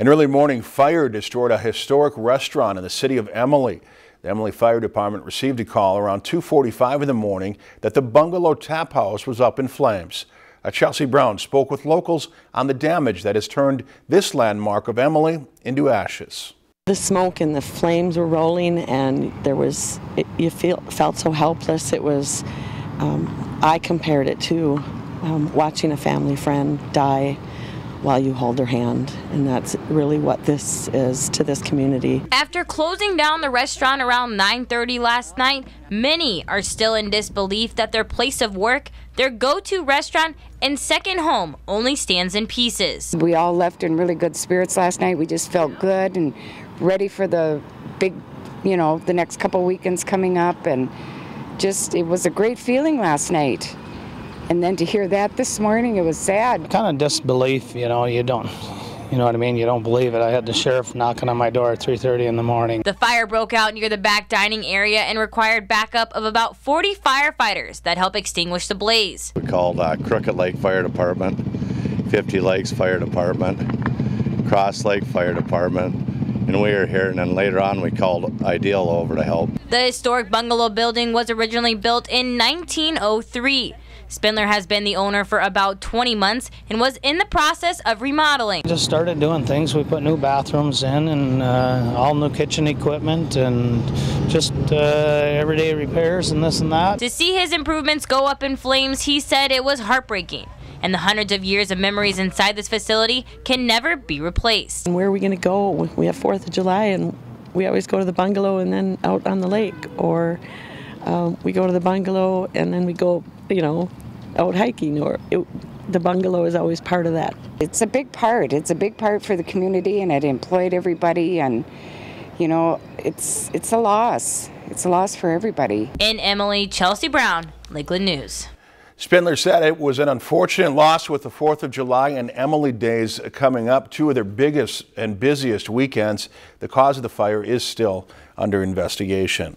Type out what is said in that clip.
An early morning fire destroyed a historic restaurant in the city of Emily. The Emily Fire Department received a call around 2.45 in the morning that the Bungalow Taphouse was up in flames. Uh, Chelsea Brown spoke with locals on the damage that has turned this landmark of Emily into ashes. The smoke and the flames were rolling and there was, it, you feel, felt so helpless. It was, um, I compared it to um, watching a family friend die while you hold their hand. And that's really what this is to this community. After closing down the restaurant around 9:30 last night, many are still in disbelief that their place of work, their go-to restaurant and second home only stands in pieces. We all left in really good spirits last night. We just felt good and ready for the big, you know, the next couple weekends coming up and just it was a great feeling last night. And then to hear that this morning, it was sad. Kind of disbelief, you know, you don't, you know what I mean? You don't believe it. I had the sheriff knocking on my door at 3.30 in the morning. The fire broke out near the back dining area and required backup of about 40 firefighters that help extinguish the blaze. We called uh, Crooked Lake Fire Department, 50 Lakes Fire Department, Crosslake Fire Department, and we were here and then later on we called Ideal over to help. The historic bungalow building was originally built in 1903. Spindler has been the owner for about 20 months and was in the process of remodeling. Just started doing things. We put new bathrooms in and uh, all new kitchen equipment and just uh, everyday repairs and this and that. To see his improvements go up in flames, he said it was heartbreaking. And the hundreds of years of memories inside this facility can never be replaced. And where are we going to go? We have 4th of July and we always go to the bungalow and then out on the lake or um, we go to the bungalow and then we go, you know, out hiking or it, the bungalow is always part of that. It's a big part. It's a big part for the community and it employed everybody and you know, it's it's a loss. It's a loss for everybody. In Emily, Chelsea Brown, Lakeland News. Spindler said it was an unfortunate loss with the 4th of July and Emily Days coming up, two of their biggest and busiest weekends. The cause of the fire is still under investigation.